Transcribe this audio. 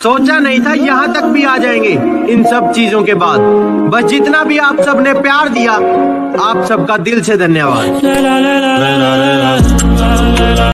सोचा नहीं था यहाँ तक भी आ जाएँगे इन सब चीज़ों के बाद। बस जितना भी आप सबने प्यार दिया, आप सबका दिल से धन्यवाद।